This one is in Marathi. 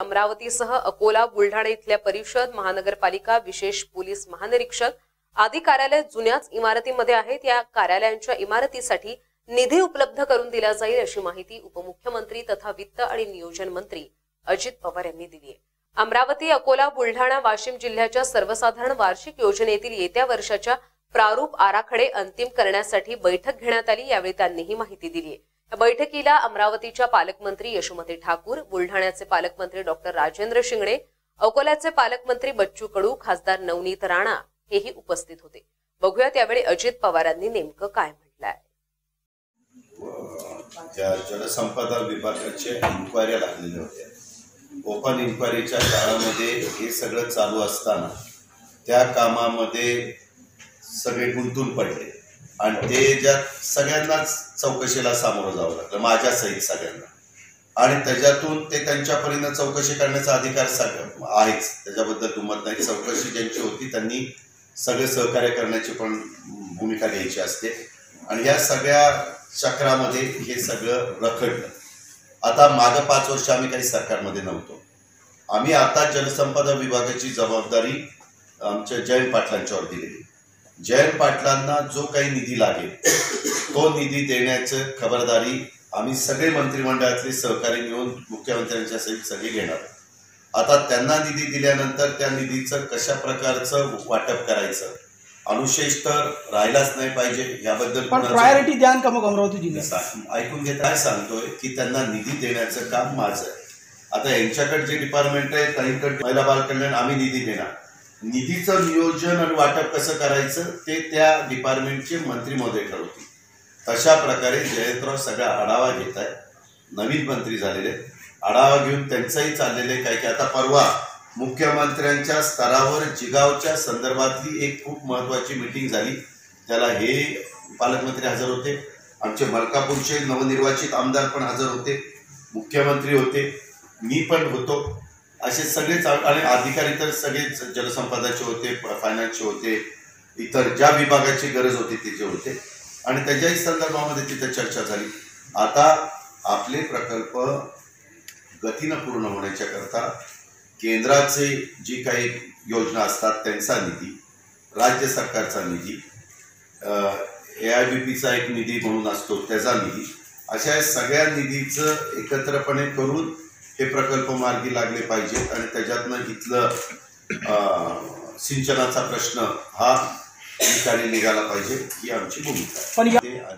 अमरावतीसह अकोला बुलढाणा इथल्या परिषद महानगरपालिका विशेष पोलीस महानिरीक्षक आदी कार्यालय जुन्याच इमारतीमध्ये आहेत. या कार्यालयांच्या इमारतीसाठी निधी उपलब्ध करून दिला जाईल अशी माहिती उपमुख्यमंत्री तथा वित्त आणि नियोजन मंत्री अजित पवार यांनी दिली आहे. अमरावती अकोला बुलढाणा वाशिम जिल्ह्याच्या सर्वसाधारण वार्षिक योजनेतील येत्या वर्षाच्या प्रारूप आराखडे अंतिम करण्यासाठी बैठक घेण्यात आली यावेळी त्यांनी ही माहिती दिली आहे. या बैठकीला अमरावतीच्या पालकमंत्री यशोमती ठाकूर बुलढाण्याचे पालकमंत्री डॉक्टर राजेंद्र शिंगणे अकोल्याचे पालकमंत्री बच्चू कडू खासदार नवनीत राणा हेही उपस्थित होते. बघूया त्यावेळी अजित पवारांनी नेमकं काय म्हटलंय. जलसंपदा विभागाच्या इन्क्वायऱ्या लागलेल्या होत्या ओपन इन्क्वायरीच्या काळामध्ये हे सगळं चालू असताना त्या कामामध्ये सगळे गुंतून पडले. आणि ते ज्या सगळ्यांनाच चौकशीला सामोरं जावं लागलं माझ्या सहित सगळ्यांना. आणि त्याच्यातून ते त्यांच्या परीनं चौकशी करण्याचा अधिकार आहेच. त्याच्याबद्दल दुमत नाही. चौकशी ज्यांची होती त्यांनी सगळे सहकार्य करण्याची पण भूमिका घ्यायची असते. आणि या सगळ्या चक्रामध्ये हे सगळं रखडलं. आता मागं पाच वर्ष आम्ही काही सरकारमध्ये नव्हतो. आम्ही आता जलसंपदा विभागाची जबाबदारी आमच्या जयंत पाटलांच्यावर दिलेली. जयंत पाटलांना जो काही निधी लागेल तो निधी देण्याचं खबरदारी आम्ही सगळे मंत्रिमंडळातले सहकारी मिळून मुख्यमंत्र्यांच्या सहित सगळे घेणार आता त्यांना निधी दिल्यानंतर त्या निधीचं कशा प्रकारचं वाटप करायचं अनुशेष तर राहिलाच नाही पाहिजे याबद्दल प्रायोरिटी द्यान का मग अमरावती जिल्ह्यात? ऐकून घेत काय सांगतोय की त्यांना निधी देण्याचं काम माझं आहे. आता यांच्याकडे जे डिपार्टमेंट आहे ताईंकडे महिला बाल कल्याण आम्ही निधी देणार. निधीचं नियोजन आणि वाटप कसं करायचं ते त्या डिपार्टमेंटचे मंत्री महोदय ठरवतील तशा प्रकारे जयंतराव सगळा आढावा घेत आहेत. नवीन मंत्री झालेले आहेत. आढावा घेऊन त्यांचंही चाललेलं आहे. काय की आता परवा मुख्यमंत्र्यांच्या स्तरावर जिगावच्या संदर्भातली एक खूप महत्वाची मीटिंग झाली. त्याला हे पालकमंत्री हजर होते. आमचे मलकापूरचे नवनिर्वाचित आमदार पण हजर होते. मुख्यमंत्री होते. मी पण होतो. असे सगळेच आणि अधिकारी तर सगळेच जलसंपदाचे होते फायनान्सचे होते इतर ज्या विभागाची गरज होती तिचे होते. आणि त्याच्याही संदर्भामध्ये तिथे चर्चा झाली. आता आपले प्रकल्प गतीनं पूर्ण होण्याच्या करता केंद्राचे जी काही योजना असतात त्यांचा निधी राज्य सरकारचा निधी ए आय बी पीचा एक निधी म्हणून असतो त्याचा निधी अशा सगळ्या निधीचं एकत्रपणे करून हे प्रकल्प मार्गी लागले पाहिजेत आणि त्याच्यातनं इथलं सिंचनाचा प्रश्न हा ठिकाणी निघाला पाहिजे ही आमची भूमिका आहे.